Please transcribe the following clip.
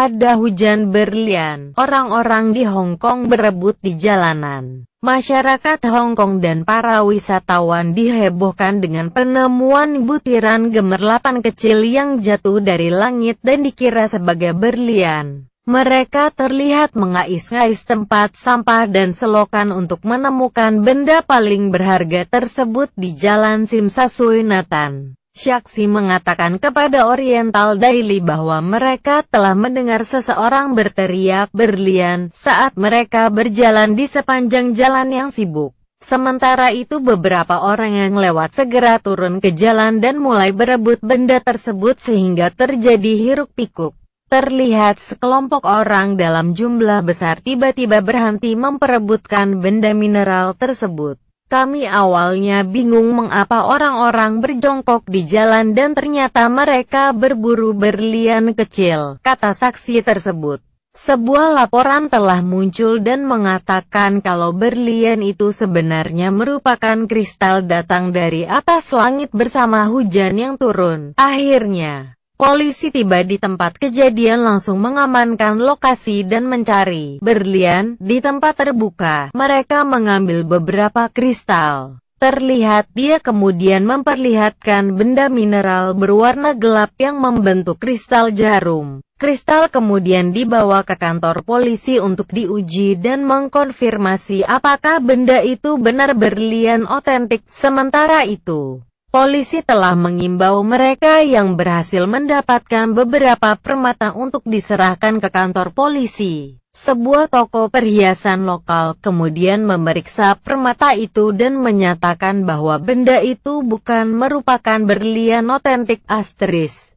ada hujan berlian. Orang-orang di Hong Kong berebut di jalanan. Masyarakat Hong Kong dan para wisatawan dihebohkan dengan penemuan butiran gemerlapan kecil yang jatuh dari langit dan dikira sebagai berlian. Mereka terlihat mengais-ngais tempat sampah dan selokan untuk menemukan benda paling berharga tersebut di Jalan Simsasui Nathan. Syaksi mengatakan kepada Oriental Daily bahwa mereka telah mendengar seseorang berteriak berlian saat mereka berjalan di sepanjang jalan yang sibuk. Sementara itu beberapa orang yang lewat segera turun ke jalan dan mulai berebut benda tersebut sehingga terjadi hiruk-pikuk. Terlihat sekelompok orang dalam jumlah besar tiba-tiba berhenti memperebutkan benda mineral tersebut. Kami awalnya bingung mengapa orang-orang berjongkok di jalan dan ternyata mereka berburu berlian kecil, kata saksi tersebut. Sebuah laporan telah muncul dan mengatakan kalau berlian itu sebenarnya merupakan kristal datang dari atas langit bersama hujan yang turun. Akhirnya, Polisi tiba di tempat kejadian langsung mengamankan lokasi dan mencari berlian di tempat terbuka. Mereka mengambil beberapa kristal. Terlihat dia kemudian memperlihatkan benda mineral berwarna gelap yang membentuk kristal jarum. Kristal kemudian dibawa ke kantor polisi untuk diuji dan mengkonfirmasi apakah benda itu benar berlian otentik. Sementara itu, Polisi telah mengimbau mereka yang berhasil mendapatkan beberapa permata untuk diserahkan ke kantor polisi. Sebuah toko perhiasan lokal kemudian memeriksa permata itu dan menyatakan bahwa benda itu bukan merupakan berlian otentik asteris.